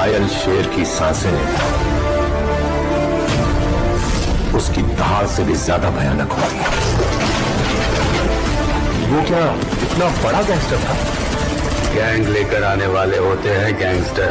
घायल शेर की साँसें उसकी धार से भी ज़्यादा भयानक होगी वो क्या इतना बड़ा गैंगस्टर था? गैंग लेकर आने वाले होते हैं गैंगस्टर